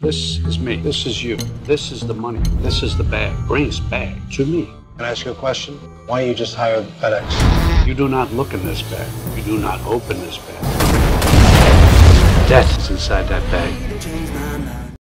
This is me. This is you. This is the money. This is the bag. Bring this bag to me. Can I ask you a question? Why don't you just hire FedEx? You do not look in this bag. You do not open this bag. Death is inside that bag.